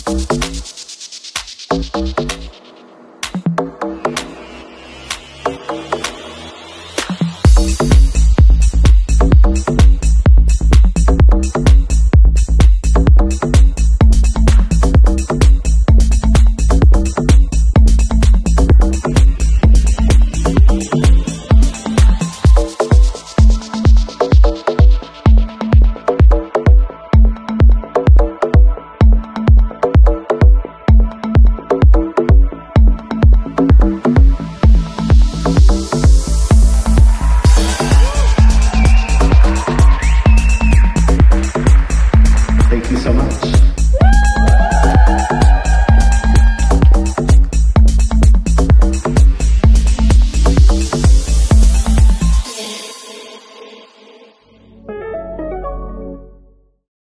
Thank you. much.